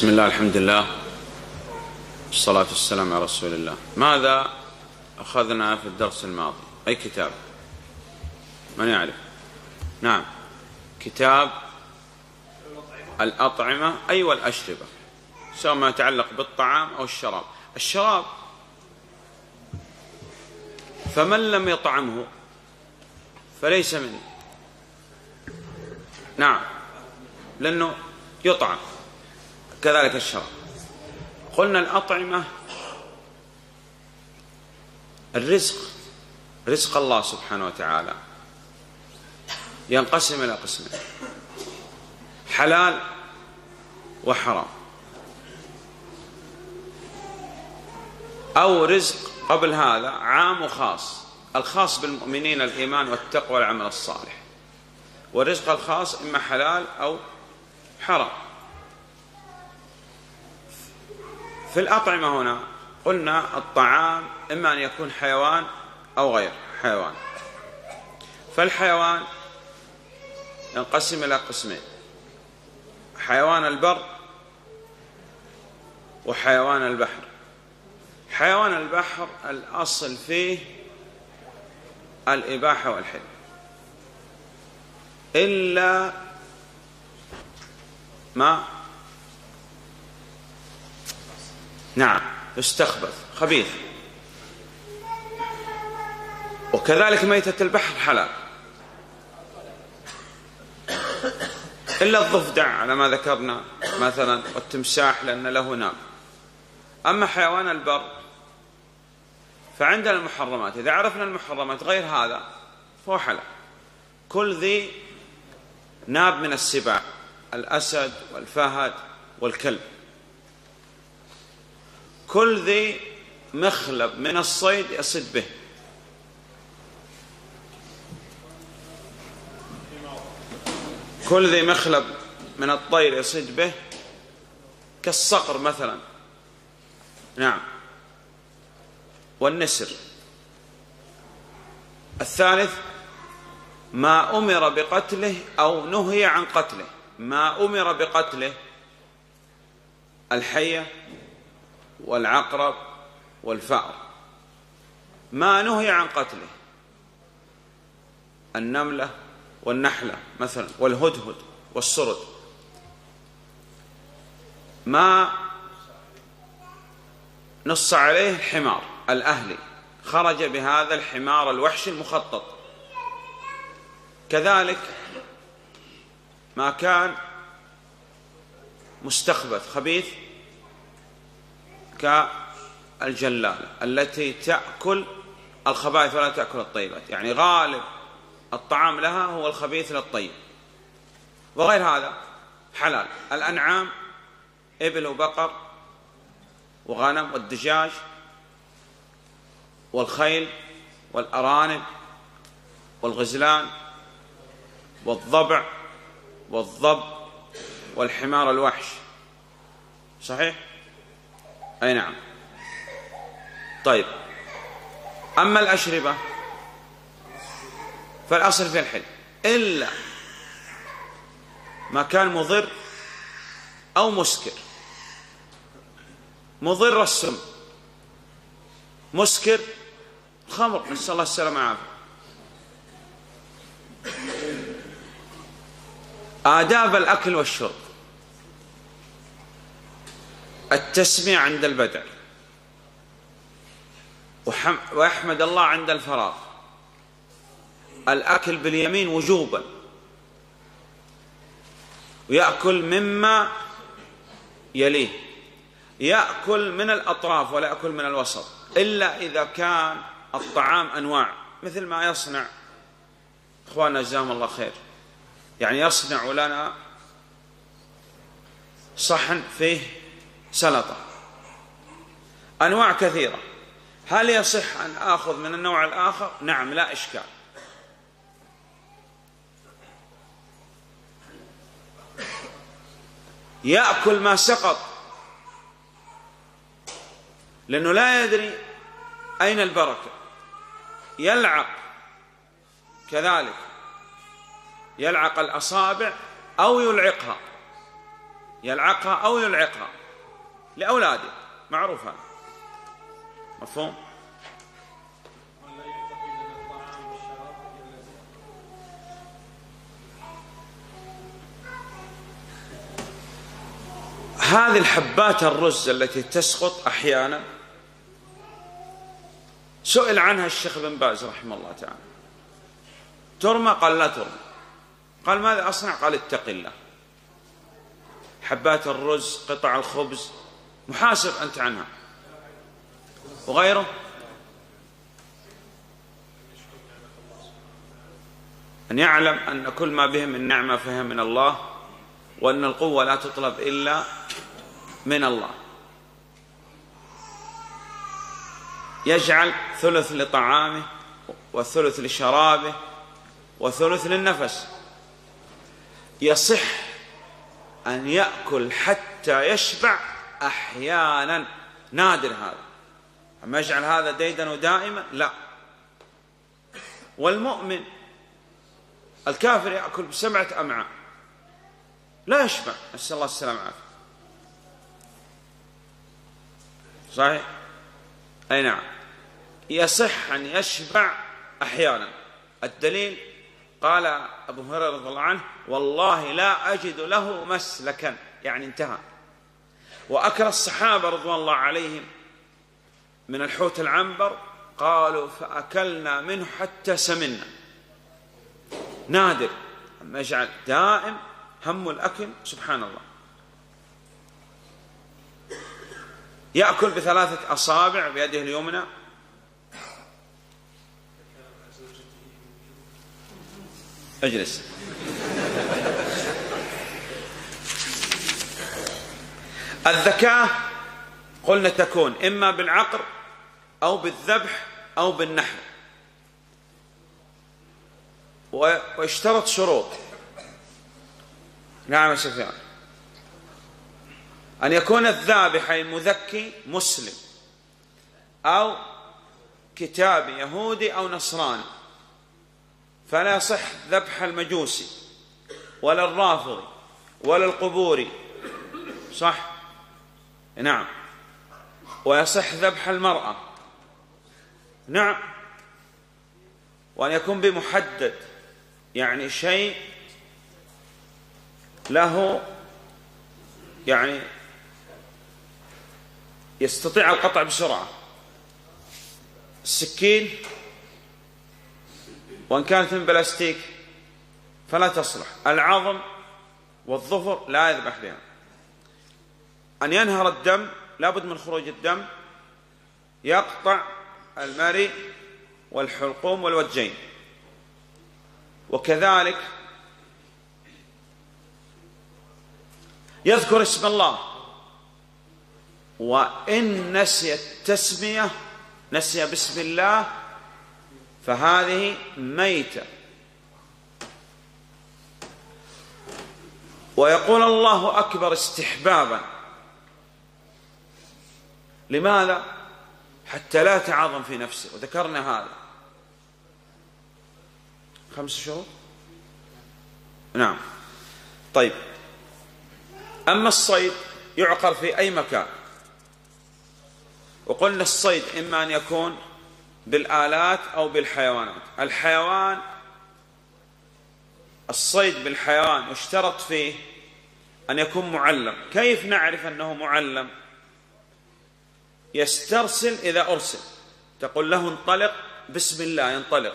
بسم الله الحمد لله والصلاة والسلام على رسول الله. ماذا أخذنا في الدرس الماضي؟ أي كتاب؟ من يعرف؟ نعم. كتاب الأطعمة أي والأشربة. سواء ما يتعلق بالطعام أو الشراب. الشراب فمن لم يطعمه فليس مني. نعم. لأنه يطعم. كذلك الشراب قلنا الأطعمة الرزق رزق الله سبحانه وتعالى. ينقسم إلى قسمين حلال وحرام. أو رزق قبل هذا عام وخاص الخاص بالمؤمنين الإيمان والتقوى والعمل الصالح. والرزق الخاص إما حلال أو حرام. في الأطعمة هنا قلنا الطعام إما أن يكون حيوان أو غير حيوان. فالحيوان ينقسم إلى قسمين حيوان البر وحيوان البحر. حيوان البحر الأصل فيه الإباحة والحل إلا ما نعم. يستخبث خبيث. وكذلك ميتة البحر حلال. إلا الضفدع على ما ذكرنا مثلا والتمساح لأن له ناب أما حيوان البر فعندنا المحرمات. إذا عرفنا المحرمات غير هذا فهو حلال. كل ذي ناب من السباع الأسد والفهد والكلب. كل ذي مخلب من الصيد يصد به. كل ذي مخلب من الطير يصيد به كالصقر مثلا. نعم. والنسر. الثالث ما أمر بقتله أو نهي عن قتله. ما أمر بقتله. الحية. والعقرب والفأر. ما نهي عن قتله. النملة والنحلة مثلا والهدهد والسرد. ما نص عليه الحمار الأهلي. خرج بهذا الحمار الوحشي المخطط. كذلك ما كان مستخبث خبيث كالجلالة التي تأكل الخبائث ولا تأكل الطيبات. يعني غالب الطعام لها هو الخبيث للطيب. وغير هذا حلال. الأنعام إبل وبقر وغنم والدجاج والخيل والأرانب والغزلان والضبع والضب والحمار الوحش. صحيح؟ أي نعم. طيب. أما الأشربة فالأصل في الحل. إلا ما كان مضر أو مسكر. مضر السم. مسكر خمر. نسأل الله السلامة والعافية. آداب الأكل والشرب. التسمية عند البدع ويحمد الله عند الفراغ. الأكل باليمين وجوبا. ويأكل مما يليه. يأكل من الأطراف ولا يأكل من الوسط. إلا إذا كان الطعام أنواع. مثل ما يصنع. إخواننا جزاهم الله خير. يعني يصنع لنا صحن فيه سلطة. أنواع كثيرة. هل يصح أن آخذ من النوع الآخر؟ نعم لا إشكال. يأكل ما سقط. لأنه لا يدري أين البركة. يلعق. كذلك. يلعق الأصابع أو يلعقها. يلعقها أو يلعقها. لأولاده. معروف هذا. مفهوم؟ هذه الحبات الرز التي تسقط أحيانا سئل عنها الشيخ بن باز رحمه الله تعالى. ترمى؟ قال لا ترمى. قال ماذا أصنع؟ قال اتق الله. حبات الرز قطع الخبز محاسب أنت عنها. وغيره؟ أن يعلم أن كل ما به من نعمة فهم من الله وأن القوة لا تطلب إلا من الله. يجعل ثلث لطعامه وثلث لشرابه وثلث للنفس. يصح أن يأكل حتى يشبع أحيانا. نادر هذا. أما يجعل هذا ديدا ودائما؟ لا. والمؤمن الكافر يأكل بسبعة أمعاء لا يشبع. نسأل الله السلامة والعافية. صحيح؟ أي نعم. يصح أن يشبع أحيانا. الدليل قال أبو هريرة رضي الله عنه والله لا أجد له مسلكا. يعني انتهى. وأكل الصحابة رضوان الله عليهم من الحوت العنبر قالوا فأكلنا منه حتى سمنا. نادر. أما يجعل دائم هم الأكل سبحان الله. يأكل بثلاثة أصابع بيده اليمنى. أجلس. الذكاء قلنا تكون إما بالعقر أو بالذبح أو بالنحر واشترط شروط. نعم يا سفيان أن يكون الذابح المذكي مسلم أو كتابي يهودي أو نصراني. فلا يصح ذبح المجوسي ولا الرافضي ولا القبوري. صح؟ نعم. ويصح ذبح المرأة. نعم. وأن يكون بمحدد. يعني شيء له يعني يستطيع القطع بسرعة. السكين. وإن كانت من بلاستيك فلا تصلح. العظم والظفر لا يذبح بها. أن ينهر الدم لابد من خروج الدم يقطع المري والحلقوم والوجين وكذلك يذكر اسم الله. وإن نسي التسمية نسي بسم الله فهذه ميتة. ويقول الله أكبر استحبابا. لماذا؟ حتى لا تعظم في نفسه وذكرنا هذا. خمس شهور؟ نعم. طيب. أما الصيد يعقر في أي مكان. وقلنا الصيد إما أن يكون بالآلات أو بالحيوانات. الحيوان الصيد بالحيوان يشترط فيه أن يكون معلم. كيف نعرف أنه معلم؟ يسترسل إذا أرسل. تقول له انطلق بسم الله ينطلق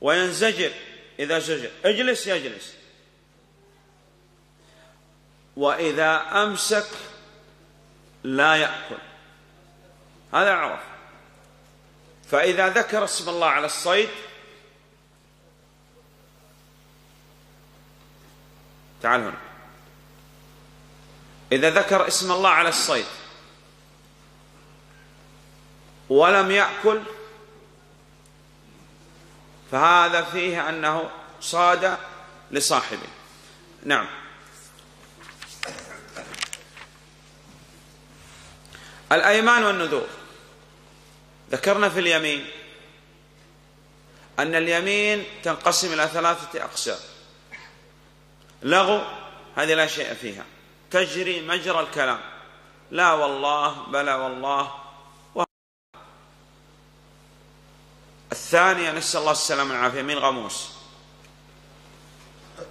وينزجر إذا زجر. اجلس يجلس. وإذا أمسك لا يأكل. هذا عرف. فإذا ذكر اسم الله على الصيد تعال هنا. إذا ذكر اسم الله على الصيد ولم يأكل فهذا فيه أنه صاد لصاحبه. نعم. الأيمان والنذور. ذكرنا في اليمين أن اليمين تنقسم إلى ثلاثة أقسام. لغو هذه لا شيء فيها. تجري مجرى الكلام. لا والله بلى والله. الثانية نسأل الله السلامة والعافية من غموس.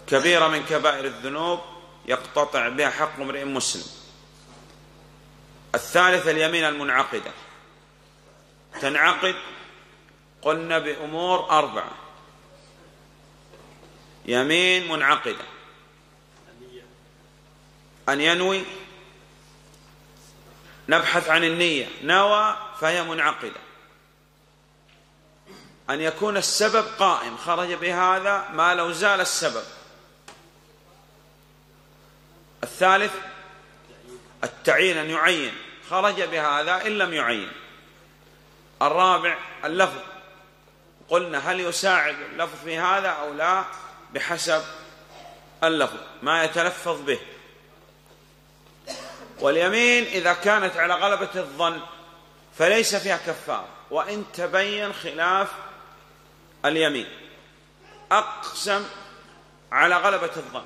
كبيرة من كبائر الذنوب يقتطع بها حق امرئ مسلم. الثالثة اليمين المنعقدة. تنعقد قلنا بأمور أربعة. يمين منعقدة. أن ينوي. نبحث عن النية. نوى فهي منعقدة. أن يكون السبب قائم. خرج بهذا ما لو زال السبب. الثالث التعيين أن يعين. خرج بهذا إن لم يعين. الرابع اللفظ. قلنا هل يساعد اللفظ في هذا أو لا؟ بحسب اللفظ ما يتلفظ به. واليمين إذا كانت على غلبة الظن فليس فيها كفارة. وإن تبين خلاف اليمين. أقسم على غلبة الظن.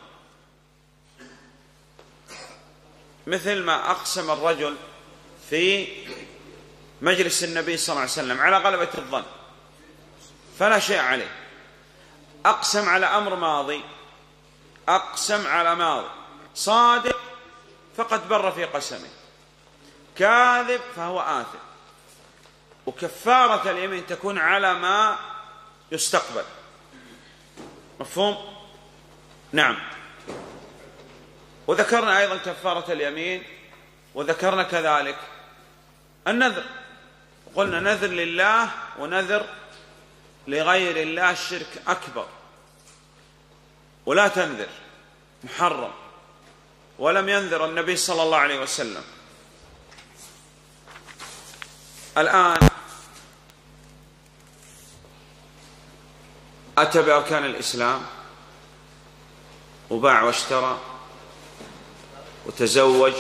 مثل ما أقسم الرجل في مجلس النبي صلى الله عليه وسلم على غلبة الظن. فلا شيء عليه. أقسم على أمر ماضي. أقسم على ماضي. صادق فقد بر في قسمه. كاذب فهو آثم. وكفارة اليمين تكون على ما يستقبل. مفهوم؟ نعم. وذكرنا أيضا كفارة اليمين وذكرنا كذلك النذر. قلنا نذر لله ونذر لغير الله الشرك أكبر. ولا تنذر محرم. ولم ينذر النبي صلى الله عليه وسلم. الآن أتى بأركان الإسلام وباع واشترى وتزوج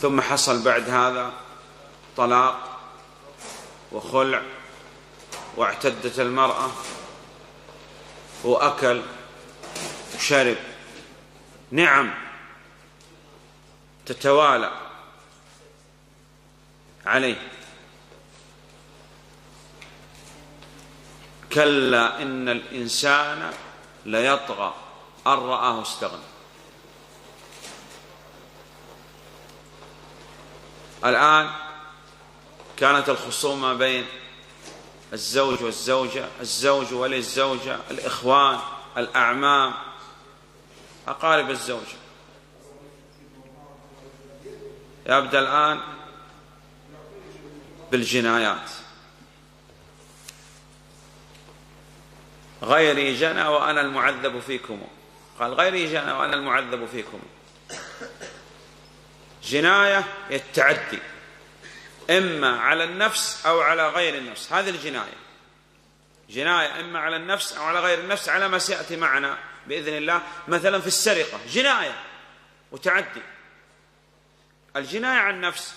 ثم حصل بعد هذا طلاق وخلع واعتدت المرأة وأكل وشرب. نعم تتوالى عليه. كلا إن الإنسان ليطغى أن رآه استغنى. الآن كانت الخصومة بين الزوج والزوجة الزوج ولي الزوجة الإخوان الأعمام. أقارب الزوجة. يبدأ الآن بالجنايات. غيري جنى وأنا المعذب فيكم. قال غيري جنى وأنا المعذب فيكم. جناية التعدي إما على النفس أو على غير النفس. هذه الجناية. جناية إما على النفس أو على غير النفس على ما سيأتي معنا بإذن الله. مثلا في السرقة جناية وتعدي. الجناية على النفس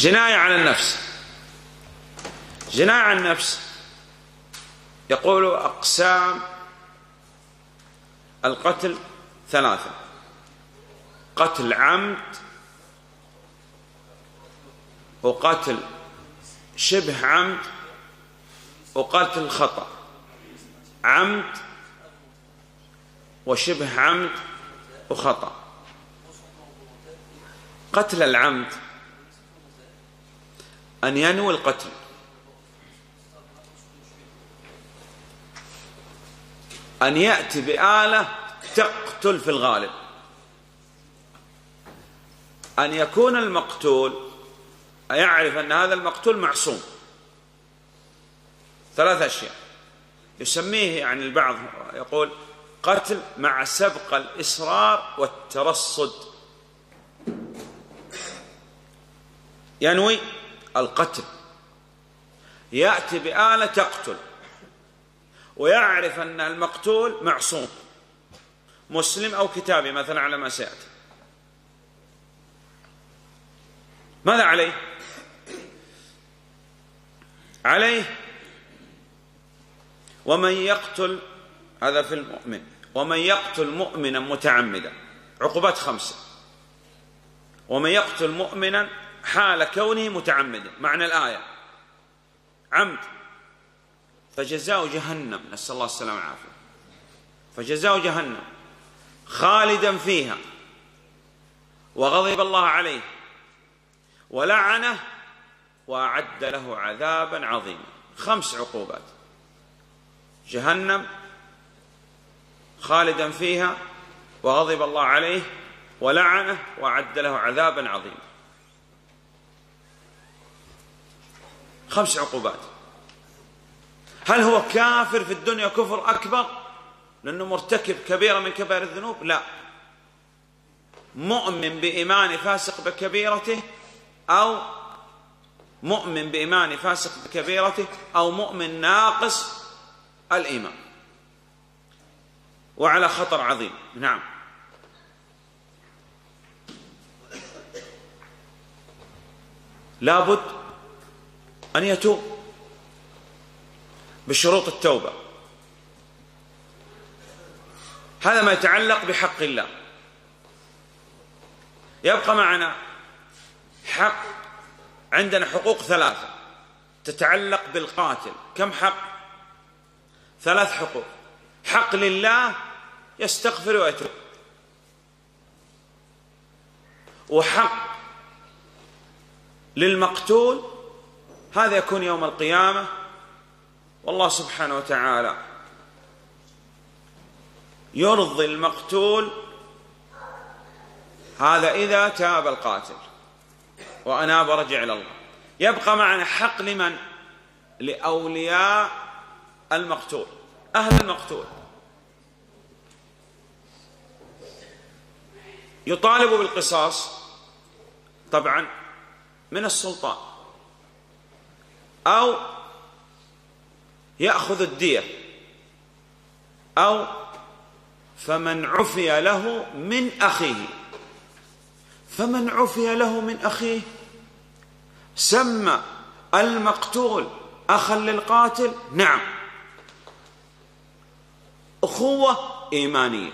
جناية على النفس. جناية على النفس. يقول أقسام القتل ثلاثة. قتل عمد وقتل شبه عمد وقتل خطأ. عمد وشبه عمد وخطأ. قتل العمد أن ينوي القتل أن يأتي بآلة تقتل في الغالب. أن يكون المقتول يعرف أن هذا المقتول معصوم. ثلاث أشياء. يسميه يعني البعض يقول قتل مع سبق الإصرار والترصد. ينوي القتل. يأتي بآلة تقتل ويعرف أن المقتول معصوم مسلم أو كتابي مثلا على ما سيأتي. ماذا عليه؟ عليه ومن يقتل هذا في المؤمن ومن يقتل مؤمنا متعمدا عقوبات خمسة. ومن يقتل مؤمنا حال كونه متعمدا. معنى الآية. عمد. فجزاء جهنم. نسأل الله السلامة والعافية. فجزاء جهنم. خالدا فيها. وغضب الله عليه. ولعنه. وأعد له عذابا عظيما. خمس عقوبات. جهنم. خالدا فيها. وغضب الله عليه. ولعنه. وأعد له عذابا عظيما. خمس عقوبات. هل هو كافر في الدنيا كفر أكبر؟ لأنه مرتكب كبيرة من كبائر الذنوب؟ لا. مؤمن بإيمان فاسق بكبيرته أو مؤمن بإيمان فاسق بكبيرته أو مؤمن ناقص الإيمان. وعلى خطر عظيم. نعم. لابد أن يتوب بشروط التوبة. هذا ما يتعلق بحق الله. يبقى معنا حق عندنا حقوق ثلاثة. تتعلق بالقاتل. كم حق؟ ثلاث حقوق. حق لله يستغفر ويتوب. وحق للمقتول هذا يكون يوم القيامة. والله سبحانه وتعالى يرضي المقتول. هذا إذا تاب القاتل وأناب ورجع إلى الله. يبقى معنا حق لمن؟ لأولياء المقتول أهل المقتول. يطالب بالقصاص طبعا من السلطان. أو يأخذ الدية أو فمن عفي له من أخيه. فمن عفي له من أخيه سمى المقتول أخا للقاتل؟ نعم. أخوة إيمانية.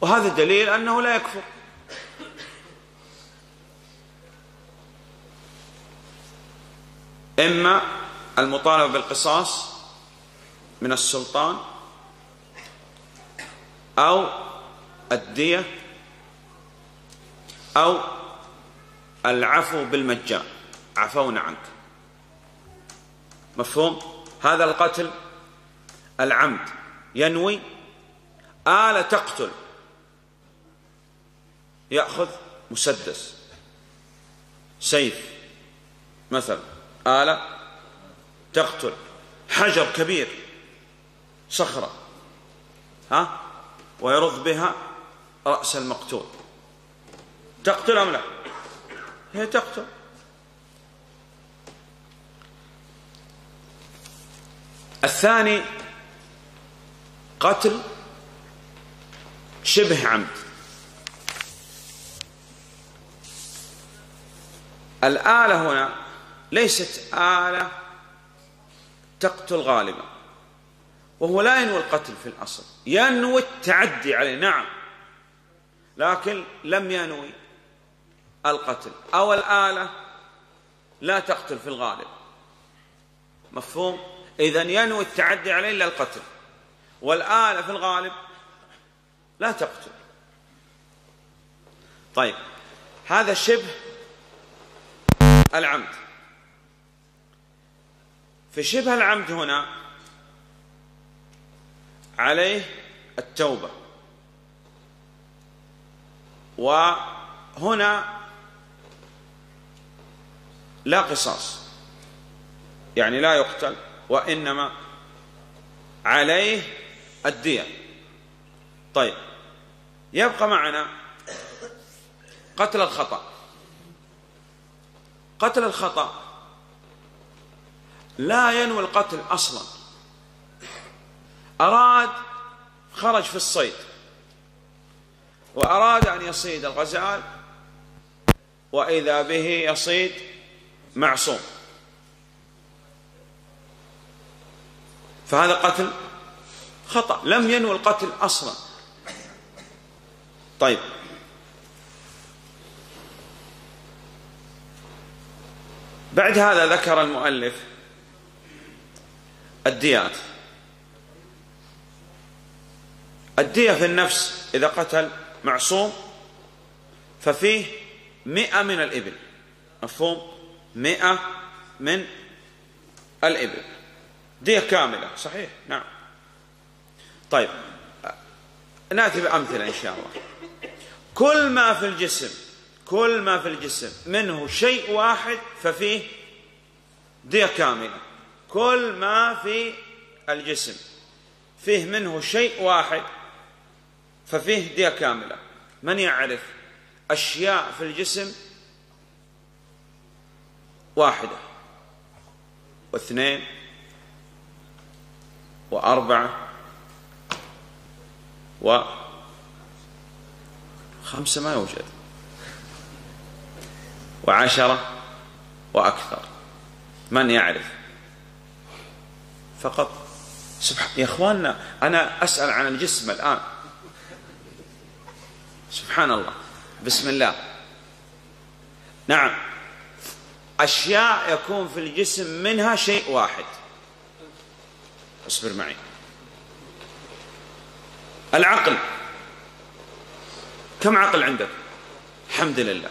وهذا دليل أنه لا يكفر. إما المطالبة بالقصاص من السلطان أو الدية أو العفو بالمجان. عفونا عنك. مفهوم؟ هذا القتل العمد. ينوي آلة تقتل. يأخذ مسدس. سيف. مثلا. آلة تقتل. حجر كبير. صخرة. ها؟ ويرض بها رأس المقتول. تقتل أم لا؟ هي تقتل. الثاني قتل شبه عمد. الآلة هنا ليست آلة تقتل غالبا. وهو لا ينوي القتل في الأصل. ينوي التعدي عليه نعم. لكن لم ينوي القتل. أو الآلة لا تقتل في الغالب. مفهوم؟ إذا ينوي التعدي عليه إلا القتل. والآلة في الغالب لا تقتل. طيب هذا شبه العمد. في شبه العمد هنا عليه التوبة. وهنا لا قصاص يعني لا يقتل وإنما عليه الدية. طيب يبقى معنا قتل الخطأ. قتل الخطأ لا ينوي القتل أصلا. أراد خرج في الصيد. وأراد أن يصيد الغزال وإذا به يصيد معصوم. فهذا قتل خطأ. لم ينوي القتل أصلا. طيب. بعد هذا ذكر المؤلف الديات. الدية في النفس إذا قتل معصوم ففيه مئة من الإبل. مفهوم؟ مئة من الإبل. دية كاملة صحيح؟ نعم. طيب نأتي بأمثلة إن شاء الله. كل ما في الجسم كل ما في الجسم منه شيء واحد ففيه دية كاملة. كل ما في الجسم. فيه منه شيء واحد ففيه دية كاملة. من يعرف؟ أشياء في الجسم واحدة واثنين وأربعة و خمسة ما يوجد. وعشرة وأكثر. من يعرف؟ فقط. سبحان يا إخواننا أنا أسأل عن الجسم الآن. سبحان الله. بسم الله. نعم. أشياء يكون في الجسم منها شيء واحد. اصبر معي. العقل. كم عقل عندك؟ الحمد لله.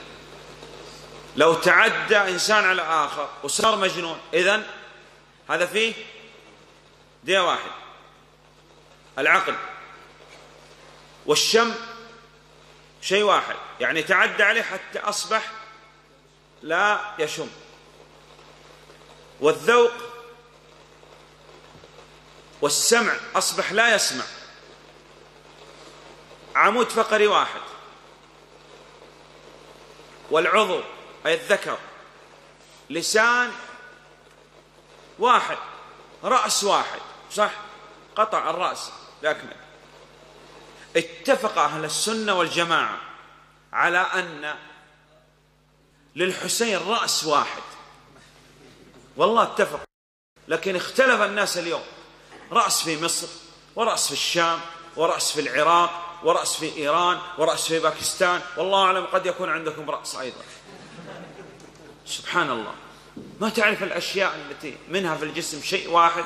لو تعدى إنسان على آخر وصار مجنون اذا هذا فيه دية واحد. العقل والشم شيء واحد. يعني تعدى عليه حتى أصبح لا يشم. والذوق والسمع أصبح لا يسمع. عمود فقري واحد. والعضو أي الذكر لسان واحد. رأس واحد. صح؟ قطع الرأس. بأكمل اتفق أهل السنة والجماعة على أن للحسين رأس واحد. والله اتفق. لكن اختلف الناس اليوم. رأس في مصر ورأس في الشام ورأس في العراق ورأس في إيران ورأس في باكستان. والله أعلم قد يكون عندكم رأس أيضا. سبحان الله. ما تعرف الأشياء التي منها في الجسم شيء واحد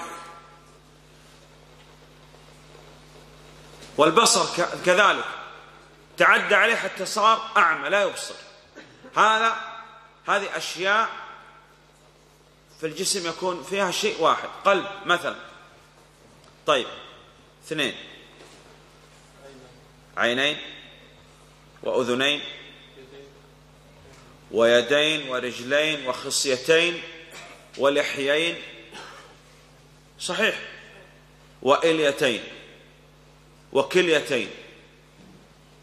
والبصر كذلك. تعدى عليه حتى صار أعمى لا يبصر. هذا هذه أشياء في الجسم يكون فيها شيء واحد قلب مثلا. طيب اثنين. عينين وأذنين ويدين ورجلين وخصيتين ولحيين. صحيح. وإليتين. وكليتين.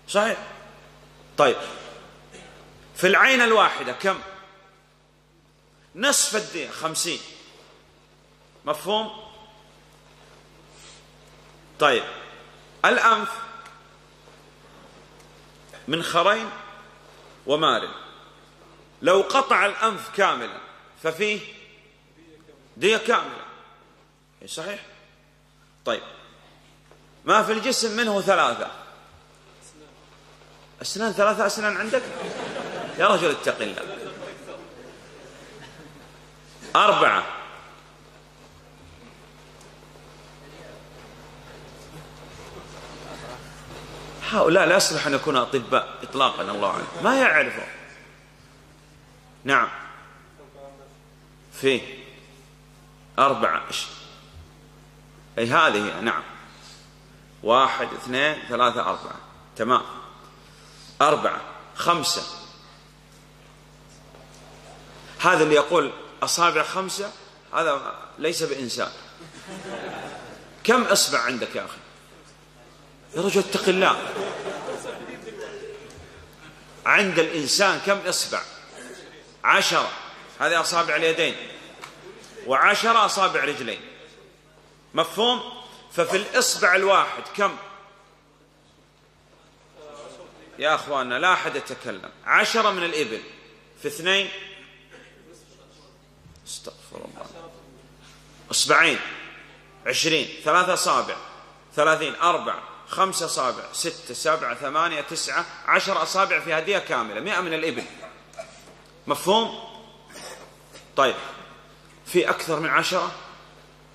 صحيح؟ طيب. في العين الواحدة كم؟ نصف الدين خمسين. مفهوم؟ طيب. الأنف من خرين ومارن لو قطع الأنف كاملا ففيه دية كاملة. صحيح؟ طيب. ما في الجسم منه ثلاثة. أسنان ثلاثة أسنان عندك؟ يا رجل اتق الله. أربعة. هؤلاء لا يصلح أن يكونوا أطباء إطلاقا الله أعلم. ما يعرفوا نعم. في أربعة. أي هذه نعم. واحد اثنين ثلاثة أربعة. تمام. أربعة خمسة. هذا اللي يقول أصابع خمسة هذا ليس بإنسان. كم إصبع عندك يا أخي؟ يا رجل اتق الله. عند الإنسان كم إصبع؟ عشرة. هذه أصابع اليدين. وعشرة أصابع رجلين. مفهوم؟ ففي الإصبع الواحد كم؟ يا أخواننا لا أحد يتكلم. عشرة من الإبل. في اثنين؟ استغفر الله. إصبعين. عشرين. ثلاثة أصابع. ثلاثين. أربعة خمسة أصابع. ستة سبعة ثمانية تسعة عشر أصابع في هدية كاملة. مئة من الإبل. مفهوم؟ طيب. في أكثر من عشرة؟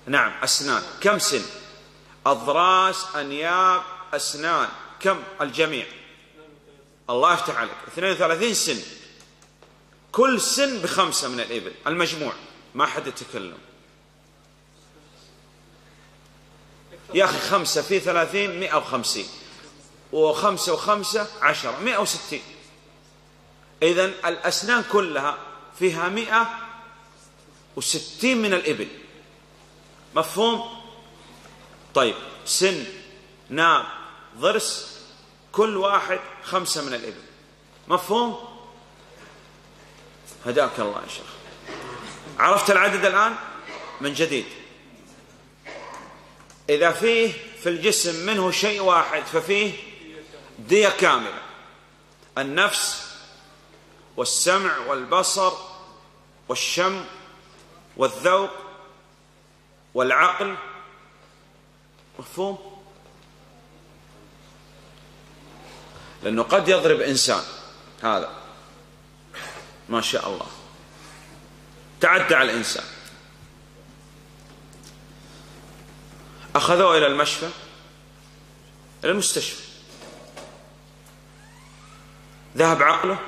نعم. أسنان. كم سن؟ أضراس أنياب أسنان. كم؟ الجميع. الله يفتح عليك. 32 سن. كل سن بخمسة من الإبل. المجموع. ما حد يتكلم. يا أخي خمسة في ثلاثين مئة وخمسين. وخمسة وخمسة عشرة. مئة وستين. إذن الأسنان كلها فيها مئة وستين من الإبل. مفهوم؟ طيب سن ناب ضرس كل واحد خمسة من الإبل. مفهوم؟ هداك الله يا شيخ. عرفت العدد الآن؟ من جديد. إذا فيه في الجسم منه شيء واحد ففيه دية كاملة. النفس والسمع والبصر والشم والذوق والعقل مفهوم؟ لأنه قد يضرب إنسان هذا. ما شاء الله. تعدى على الإنسان. أخذوه إلى المشفى إلى المستشفى. ذهب عقله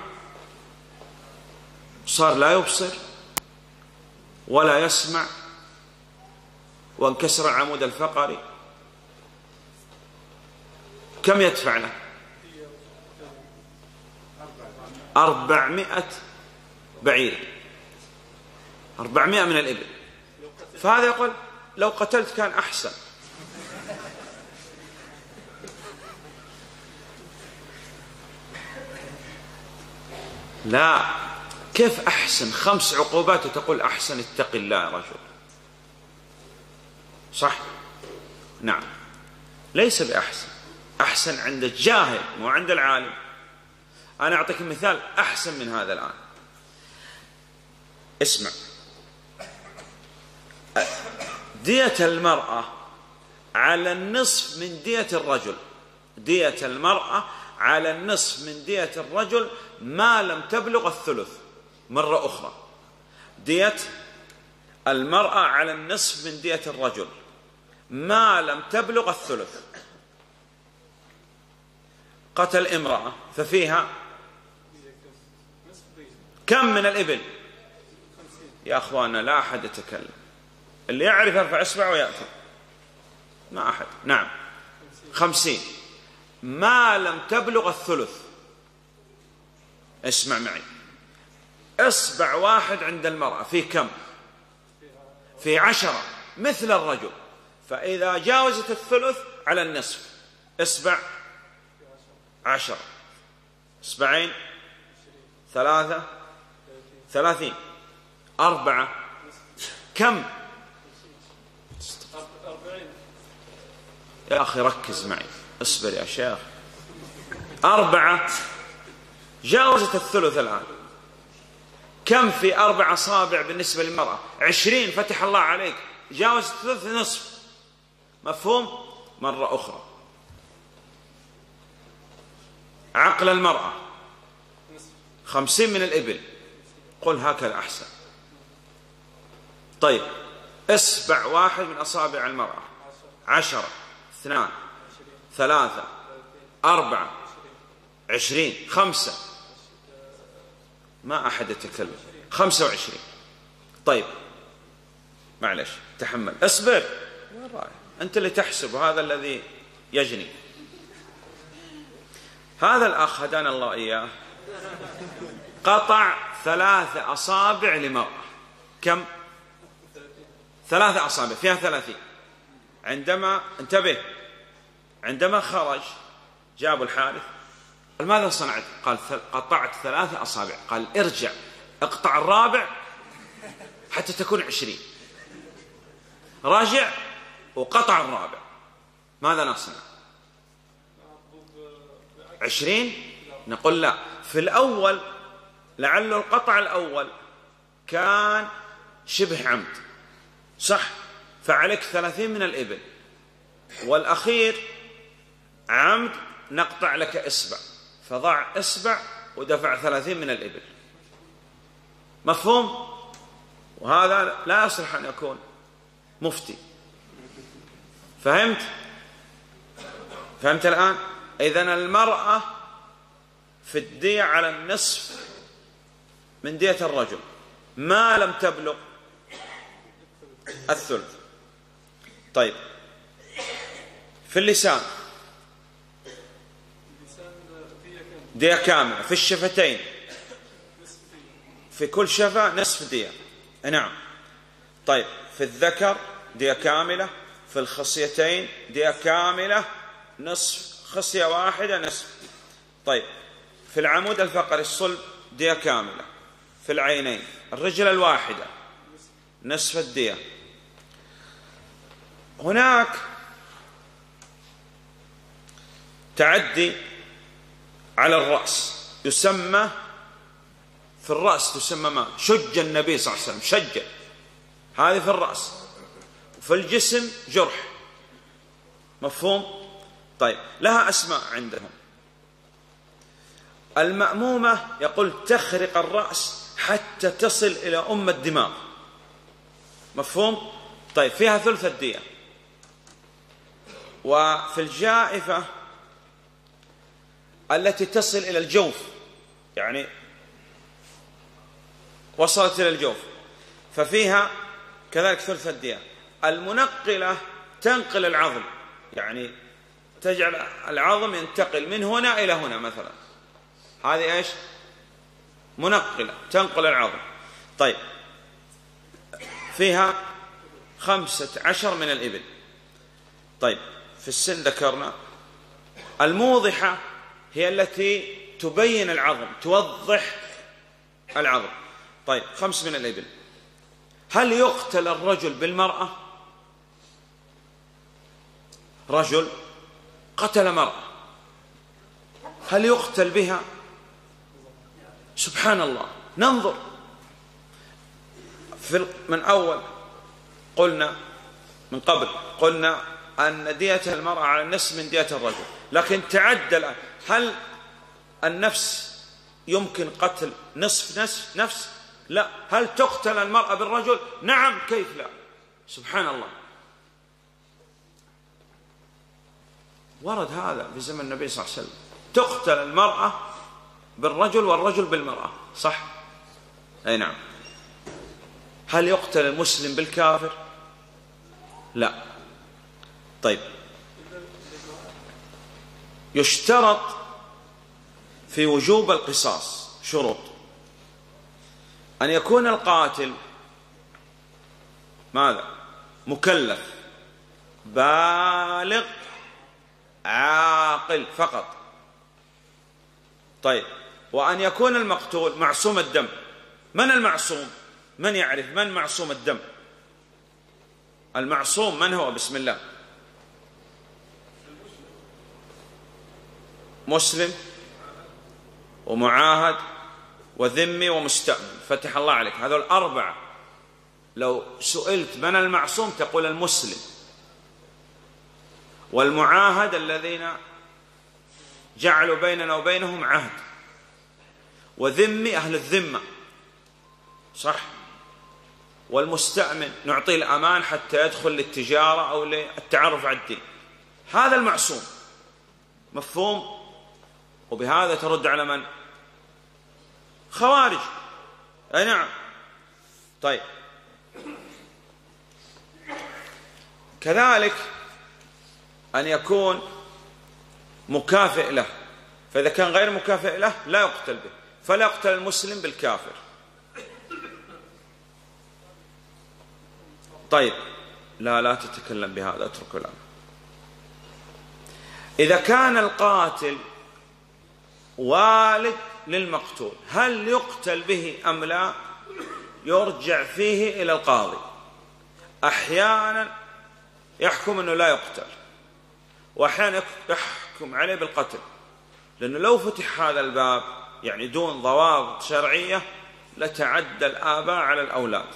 صار لا يبصر ولا يسمع وانكسر العمود الفقري. كم يدفع له أربعمائة بعير. أربعمائة من الإبل. فهذا يقول لو قتلت كان أحسن. لا. كيف أحسن؟ خمس عقوبات وتقول أحسن اتق الله يا رجل. صح؟ نعم. ليس بأحسن. أحسن عند الجاهل مو عند العالم. أنا أعطيك مثال أحسن من هذا الآن. اسمع. دية المرأة على النصف من دية الرجل. دية المرأة على النصف من دية الرجل ما لم تبلغ الثلث. مرة أخرى. دية المرأة على النصف من دية الرجل. ما لم تبلغ الثلث. قتل امرأة ففيها كم من الإبل؟ يا أخوانا لا أحد يتكلم. اللي يعرف يرفع إصبعه ويأتي ما أحد. نعم. خمسين. ما لم تبلغ الثلث. اسمع معي. إصبع واحد عند المرأة. في كم؟ في عشرة. مثل الرجل. فإذا جاوزت الثلث على النصف إصبع عشرة إصبعين ثلاثة. ثلاثين. أربعة. كم؟ يا أخي ركز معي. اصبر يا شيخ. أربعة. جاوزت الثلث الآن. كم في أربع أصابع بالنسبة للمرأة؟ عشرين. فتح الله عليك. جاوزت الثلث نصف. مفهوم؟ مرة أخرى. عقل المرأة. خمسين من الإبل. قل هكذا أحسن. طيب اصبع واحد من أصابع المرأة. عشرة اثنان ثلاثة أربعة عشرين خمسة. ما أحد يتكلم. خمسة وعشرين. طيب معلش تحمل. أصبر. أنت اللي تحسب وهذا الذي يجني. هذا الأخ هدانا الله إياه. قطع ثلاث أصابع لمرأة. كم؟ ثلاث أصابع فيها ثلاثين. عندما انتبه. عندما خرج جابوا الحارث. قال ماذا صنعت؟ قال قطعت ثلاث أصابع. قال ارجع اقطع الرابع حتى تكون عشرين. راجع وقطع الرابع. ماذا نصنع؟ عشرين؟ نقول لا. في الأول لعل القطع الأول كان شبه عمد. صح؟ فعليك ثلاثين من الإبل. والأخير عمد نقطع لك إصبع. فضع إصبع ودفع ثلاثين من الإبل. مفهوم؟ وهذا لا يصلح أن يكون مفتي. فهمت؟ فهمت الآن؟ إذن المرأة في الدية على النصف من دية الرجل. ما لم تبلغ الثلث. طيب. في اللسان. دية كاملة. في الشفتين. في كل شفة نصف دية. نعم. طيب. في الذكر دية كاملة. في الخصيتين دية كاملة. نصف خصية واحدة نصف طيب في العمود الفقري الصلب دية كاملة في العينين الرجل الواحدة نصف الدية. هناك تعدي على الرأس يسمى في الرأس تسمى ما؟ شج النبي صلى الله عليه وسلم شج هذه في الرأس. في الجسم جرح. مفهوم؟ طيب لها أسماء عندهم. المأمومة يقول تخرق الرأس حتى تصل إلى أم الدماغ. مفهوم؟ طيب فيها ثلث الدية. وفي الجائفة التي تصل إلى الجوف يعني وصلت إلى الجوف ففيها كذلك ثلث الدية. المنقلة تنقل العظم يعني تجعل العظم ينتقل من هنا إلى هنا مثلا. هذه إيش؟ منقلة تنقل العظم. طيب. فيها خمسة عشر من الإبل. طيب. في السن ذكرنا. الموضحة هي التي تبين العظم توضح العظم. طيب. خمس من الإبل. هل يقتل الرجل بالمرأة؟ رجل. قتل مرأة. هل يقتل بها؟ سبحان الله. ننظر. في من أول قلنا من قبل قلنا أن دية المرأة على النصف من دية الرجل. لكن تعدل هل النفس يمكن قتل نصف نصف نفس؟ لا. هل تقتل المرأة بالرجل؟ نعم كيف لا؟ سبحان الله. ورد هذا في زمن النبي صلى الله عليه وسلم. تقتل المرأة بالرجل والرجل بالمرأة صح؟ أي نعم. هل يقتل المسلم بالكافر؟ لا. طيب. يشترط في وجوب القصاص شروط. أن يكون القاتل ماذا؟ مكلف بالغ عاقل فقط. طيب وأن يكون المقتول معصوم الدم من المعصوم؟ من يعرف من معصوم الدم؟ المعصوم من هو؟ بسم الله. مسلم ومعاهد وذمي ومستأمن. فتح الله عليك. هذول أربعة. لو سئلت من المعصوم تقول المسلم. والمعاهد الذين جعلوا بيننا وبينهم عهد. وذمي أهل الذمة. صح. والمستأمن نعطيه الأمان حتى يدخل للتجارة أو للتعرف على الدين. هذا المعصوم. مفهوم؟ وبهذا ترد على من؟ خوارج. أي نعم. طيب. كذلك أن يكون مكافئ له. فإذا كان غير مكافئ له لا يقتل به. فلا يقتل المسلم بالكافر. طيب. لا لا تتكلم بهذا اترك الآن إذا كان القاتل والد للمقتول هل يقتل به أم لا؟ يرجع فيه إلى القاضي. أحيانا يحكم أنه لا يقتل. وأحيانا يحكم عليه بالقتل. لأنه لو فتح هذا الباب يعني دون ضوابط شرعية لتعدى الآباء على الأولاد.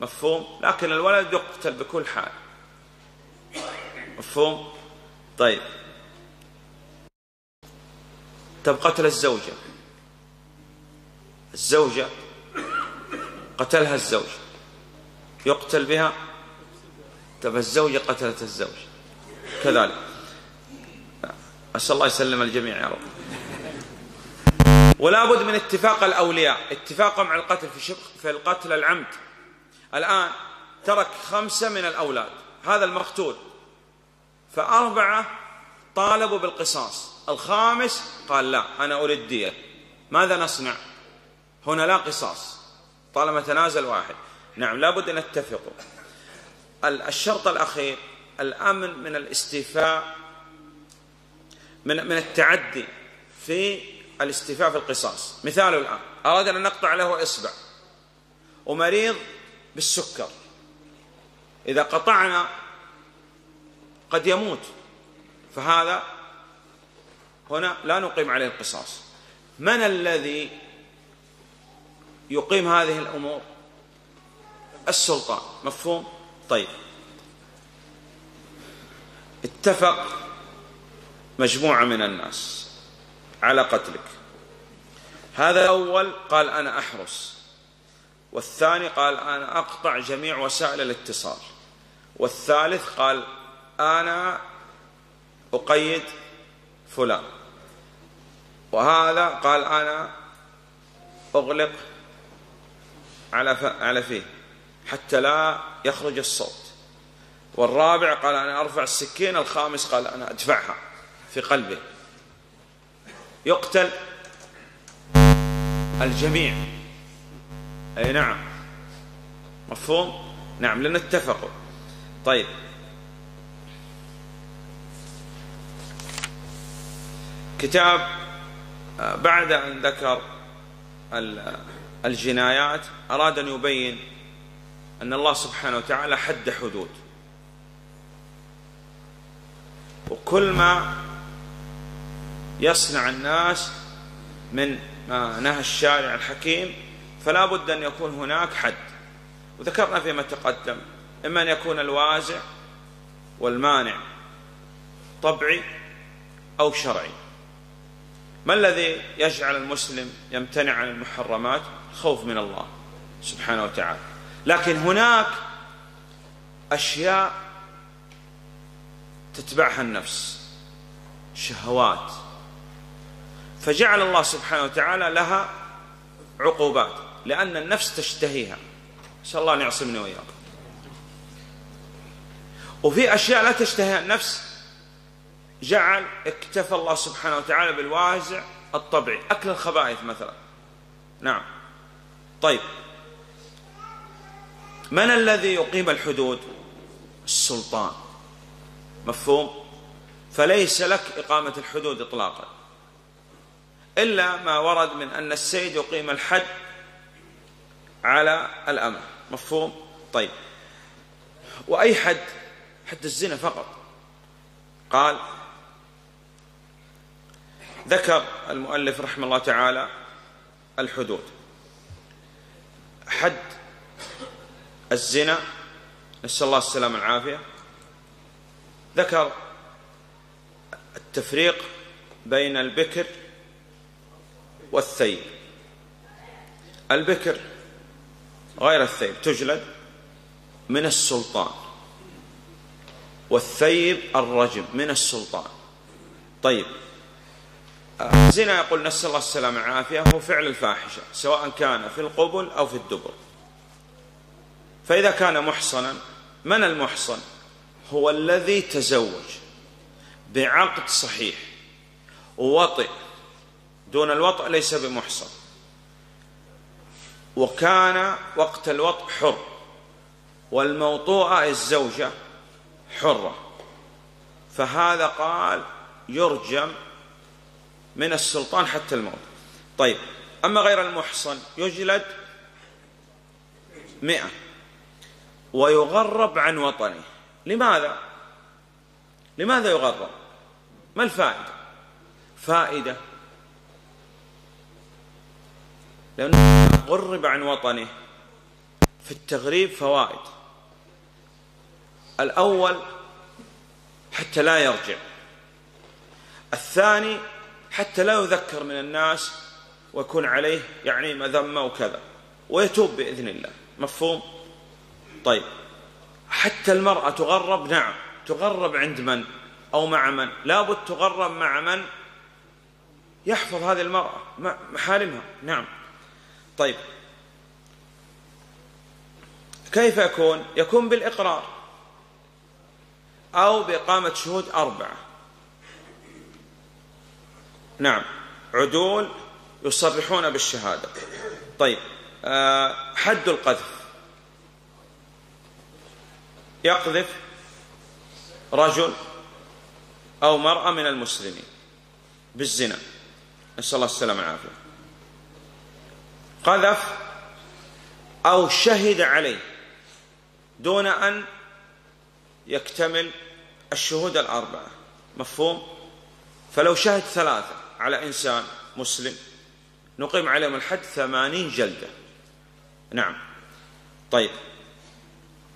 مفهوم؟ لكن الولد يقتل بكل حال. مفهوم؟ طيب. طب قتل الزوجة. الزوجة قتلها الزوج. يقتل بها؟ طب الزوجة قتلت الزوج. كذلك. أسأل الله يسلم الجميع يا رب. ولا بد من اتفاق الأولياء. اتفاقهم على القتل في شق في القتل العمد. الآن ترك خمسة من الأولاد. هذا المقتول. فأربعة طالبوا بالقصاص. الخامس قال لا أنا أريد دية. ماذا نصنع؟ هنا لا قصاص. طالما تنازل واحد. نعم لابد أن نتفقوا الشرط الأخير الأمن من الاستيفاء من من التعدي في الاستيفاء في القصاص. مثاله الآن. أراد أن نقطع له إصبع. ومريض بالسكر. إذا قطعنا قد يموت. فهذا هنا لا نقيم عليه القصاص. من الذي يقيم هذه الأمور؟ السلطان. مفهوم؟ طيب. اتفق مجموعة من الناس على قتلك. هذا الأول قال أنا أحرس والثاني قال أنا أقطع جميع وسائل الاتصال والثالث قال أنا أقيد فلان وهذا قال أنا أغلق على على فيه حتى لا يخرج الصوت. والرابع قال أنا أرفع السكين الخامس قال أنا أدفعها. في قلبه. يقتل الجميع. أي نعم. مفهوم؟ نعم لأن اتفقوا طيب. كتاب آه، بعد أن ذكر الجنايات أراد أن يبين أن الله سبحانه وتعالى حد حدود. وكل ما يصنع الناس من ما نهى الشارع الحكيم فلا بد أن يكون هناك حد. وذكرنا فيما تقدم إما أن يكون الوازع والمانع طبعي أو شرعي. ما الذي يجعل المسلم يمتنع عن المحرمات؟ خوف من الله سبحانه وتعالى. لكن هناك أشياء تتبعها النفس شهوات. فجعل الله سبحانه وتعالى لها عقوبات لأن النفس تشتهيها. نسأل الله أن يعصمني وإياكم. وفي أشياء لا تشتهيها النفس جعل اكتفى الله سبحانه وتعالى بالوازع الطبيعي. أكل الخبائث مثلا. نعم. طيب. من الذي يقيم الحدود؟ السلطان. مفهوم؟ فليس لك إقامة الحدود إطلاقا. إلا ما ورد من أن السيد يقيم الحد على الأمر. مفهوم؟ طيب. وأي حد؟ حد الزنا فقط. قال ذكر المؤلف رحمه الله تعالى الحدود. حد الزنا نسأل الله السلامة والعافية. ذكر التفريق بين البكر والثيب. البكر غير الثيب تجلد من السلطان. والثيب الرجم من السلطان. طيب الزنا يقول نسأل الله السلامة والعافية هو فعل الفاحشة سواء كان في القبل أو في الدبر. فإذا كان محصنا من المحصن؟ هو الذي تزوج بعقد صحيح ووطئ دون الوطء ليس بمحصن. وكان وقت الوطء حر. والموطوءة الزوجة حرة. فهذا قال يرجم من السلطان حتى الموت. طيب أما غير المحصن يجلد مئة. ويغرب عن وطنه. لماذا؟ لماذا يغرب؟ ما الفائدة؟ فائدة لأنه غرب عن وطنه. في التغريب فوائد. الأول حتى لا يرجع. الثاني حتى لا يذكر من الناس ويكون عليه يعني مذمة وكذا. ويتوب بإذن الله. مفهوم؟ طيب. حتى المرأة تغرب نعم. تغرب عند من؟ أو مع من؟ لابد تغرب مع من يحفظ هذه المرأة محارمها. نعم. طيب. كيف يكون؟ يكون بالإقرار أو بإقامة شهود أربعة. نعم. عدول يصرحون بالشهادة. طيب. آه، حد القذف. يقذف رجل أو مرأة من المسلمين بالزنا. نسأل الله السلامة والعافية. قذف أو شهد عليه دون أن يكتمل الشهود الأربعة مفهوم؟ فلو شهد ثلاثة على إنسان مسلم نقيم عليهم الحد ثمانين جلدة. نعم. طيب.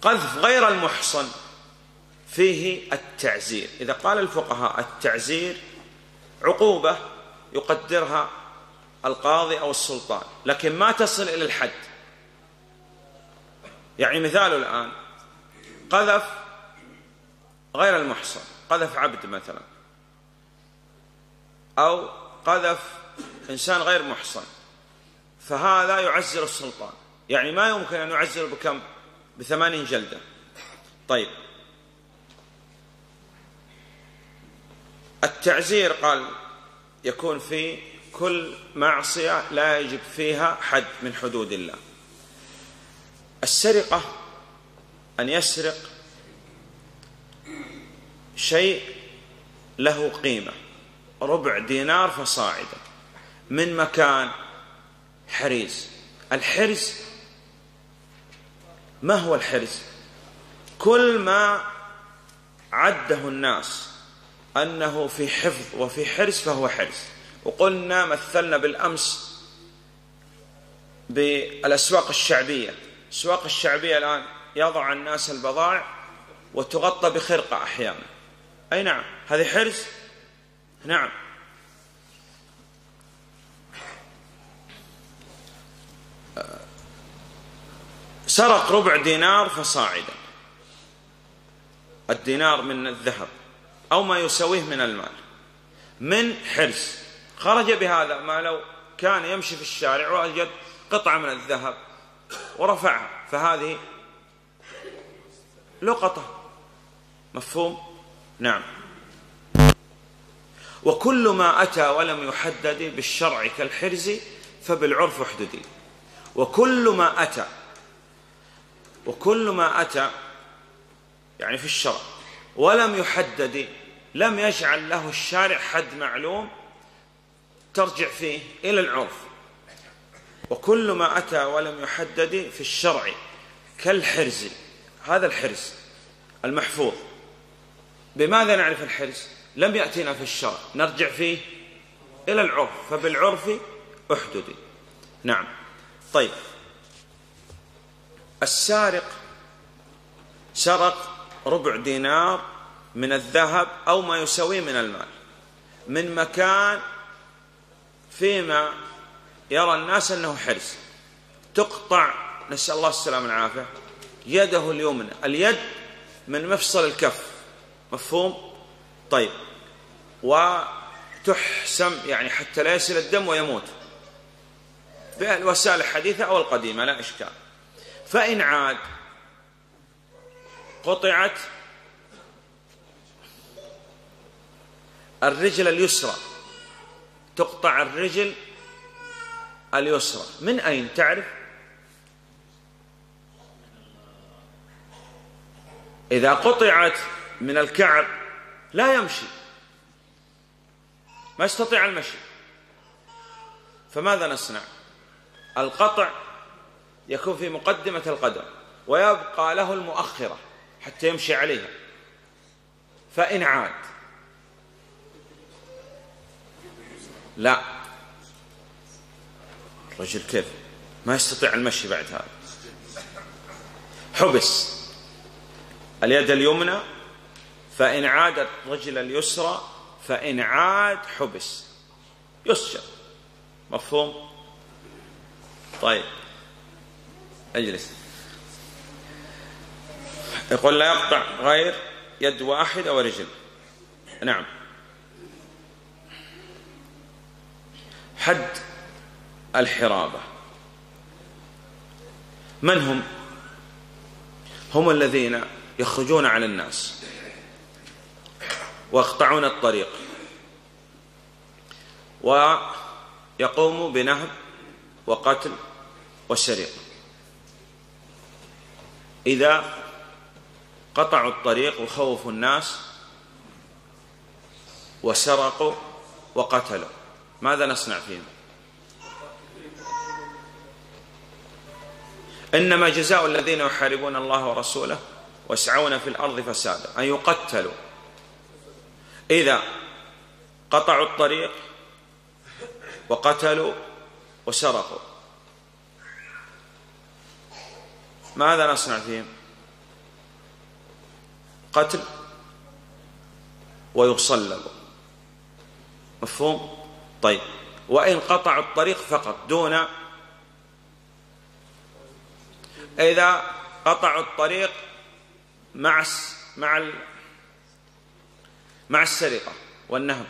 قذف غير المحصن فيه التعزير. إذا قال الفقهاء التعزير عقوبة يقدرها القاضي أو السلطان لكن ما تصل إلى الحد. يعني مثال الآن قذف غير المحصن قذف عبد مثلا أو قذف إنسان غير محصن فهذا يعزر السلطان. يعني ما يمكن أن يعزر بكم بثمانين جلدة. طيب. التعزير قال يكون في كل معصية لا يجب فيها حد من حدود الله. السرقة أن يسرق شيء له قيمة. ربع دينار فصاعدا من مكان؟ حريز الحرز ما هو الحرز كل ما عده الناس أنه في حفظ وفي حرز فهو حرز وقلنا مثلنا بالأمس بالأسواق الشعبية. الأسواق الشعبية الآن يضع الناس البضائع وتغطى بخرقة أحيانا. أي نعم هذه حرز نعم. سرق ربع دينار فصاعدا. الدينار من الذهب أو ما يسويه من المال. من حرز خرج بهذا ما لو كان يمشي في الشارع وجد قطعة من الذهب ورفعها فهذه لقطة. مفهوم؟ نعم. وكل ما أتى ولم يحدد بالشرع كالحرز فبالعرف احددي وكل ما أتى وكل ما أتى يعني في الشرع ولم يحدد لم يجعل له الشارع حد معلوم ترجع فيه إلى العرف. وكل ما أتى ولم يحدد في الشرع كالحرز. هذا الحرز المحفوظ. بماذا نعرف الحرز؟ لم يأتينا في الشرع. نرجع فيه إلى العرف. فبالعرف احددي نعم. طيب. السارق سرق ربع دينار من الذهب أو ما يسويه من المال. من مكان فيما يرى الناس أنه حرز تقطع نسأل الله السلامة والعافية يده اليمنى اليد من مفصل الكف. مفهوم؟ طيب. وتحسم يعني حتى لا يصل الدم ويموت. بالوسائل الحديثة أو القديمة لا إشكال. فإن عاد قطعت الرجل اليسرى. تقطع الرجل اليسرى. من أين؟ تعرف؟ إذا قطعت من الكعب لا يمشي. ما يستطيع المشي. فماذا نصنع؟ القطع يكون في مقدمة القدم ويبقى له المؤخرة حتى يمشي عليها. فإن عاد. لا. الرجل كيف؟ ما يستطيع المشي بعد هذا. حبس. اليد اليمنى فإن عادت رجل اليسرى فإن عاد حبس. يسجد. مفهوم؟ طيب. اجلس. يقول لا يقطع غير يد واحدة ورجل. نعم. حد الحرابة. من هم؟ هم الذين يخرجون على الناس ويقطعون الطريق ويقوموا بنهب وقتل والسرقة إذا قطعوا الطريق وخوفوا الناس وسرقوا وقتلوا. ماذا نصنع فيهم؟ إنما جزاء الذين يحاربون الله ورسوله ويسعون في الأرض فسادا أن يقتلوا. إذا قطعوا الطريق وقتلوا وسرقوا. ماذا نصنع فيهم؟ قتل ويصلب مفهوم؟ طيب. وإن قطعوا الطريق فقط دون. إذا قطعوا الطريق مع مع مع السرقة والنهب.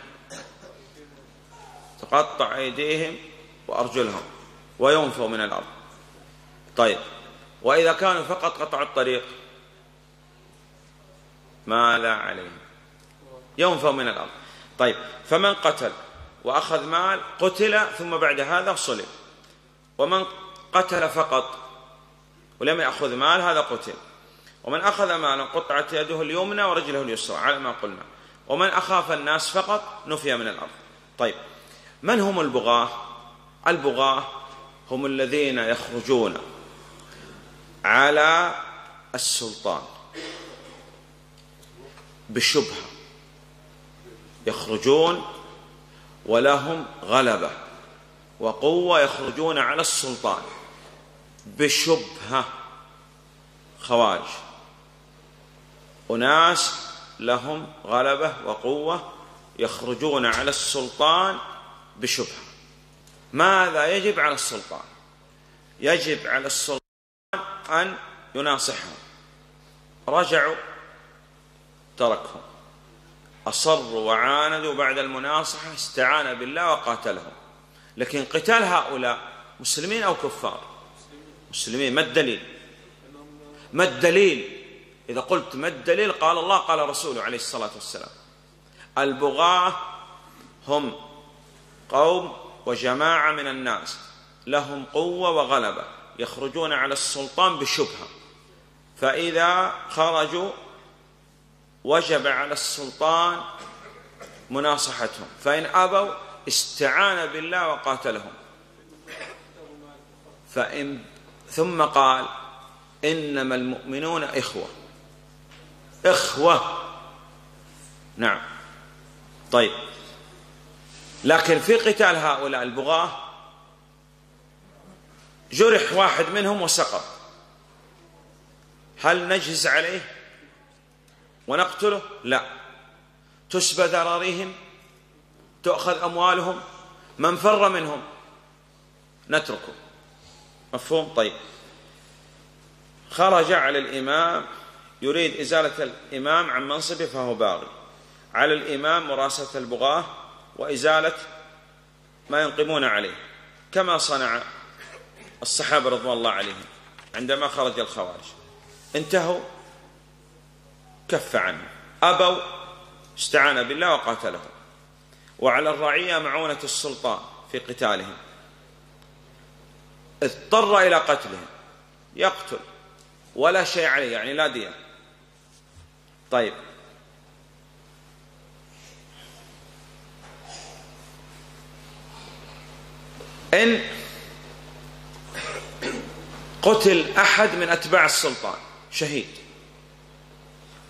تقطع أيديهم وأرجلهم وينفوا من الأرض. طيب. وإذا كانوا فقط قطعوا الطريق ما لا عليهم. ينفوا من الأرض. طيب. فمن قتل؟ وأخذ مال قتل ثم بعد هذا صلب. ومن قتل فقط ولم يأخذ مال هذا قتل. ومن أخذ مالا قطعت يده اليمنى ورجله اليسرى على ما قلنا. ومن أخاف الناس فقط نفي من الأرض. طيب من هم البغاة؟ البغاة هم الذين يخرجون على السلطان. بشبهة. يخرجون ولهم غلبة وقوة يخرجون على السلطان بشبهة خوارج. أناس لهم غلبة وقوة يخرجون على السلطان بشبهة. ماذا يجب على السلطان؟ يجب على السلطان أن يناصحهم. رجعوا تركهم. أصروا وعاندوا بعد المناصحة استعان بالله وقاتلهم لكن قتال هؤلاء مسلمين أو كفار؟ مسلمين. ما الدليل؟ ما الدليل؟ إذا قلت ما الدليل قال الله قال رسوله عليه الصلاة والسلام البغاة هم قوم وجماعة من الناس لهم قوة وغلبة يخرجون على السلطان بشبهة. فإذا خرجوا وجب على السلطان مناصحتهم. فإن أبوا استعان بالله وقاتلهم. فإن ثم قال إنما المؤمنون إخوة. إخوة. نعم. طيب. لكن في قتال هؤلاء البغاة جرح واحد منهم وسقط. هل نجهز عليه؟ ونقتله؟ لا. تسبى ذراريهم؟ تؤخذ أموالهم؟ من فر منهم؟ نتركه. مفهوم؟ طيب. خرج على الإمام يريد إزالة الإمام عن منصبه فهو باغي. على الإمام مراسة البغاة وإزالة ما ينقمون عليه. كما صنع الصحابة رضوان الله عليهم عندما خرج الخوارج. انتهوا. كف عنه. أبوا استعان بالله وقاتلهم وعلى الرعية معونة السلطان في قتالهم. اضطر إلى قتلهم. يقتل. ولا شيء عليه يعني لا دية طيب. إن قتل أحد من أتباع السلطان. شهيد.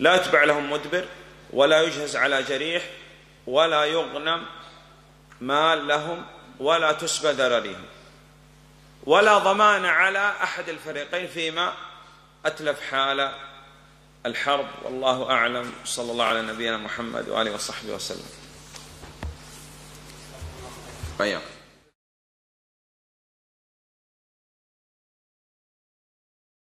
لا يتبع لهم مدبر ولا يجهز على جريح ولا يغنم مال لهم ولا تسبى ذررهم ولا ضمان على أحد الفريقين فيما أتلف حال الحرب والله أعلم صلى الله على نبينا محمد وآله وصحبه وسلم. طيب.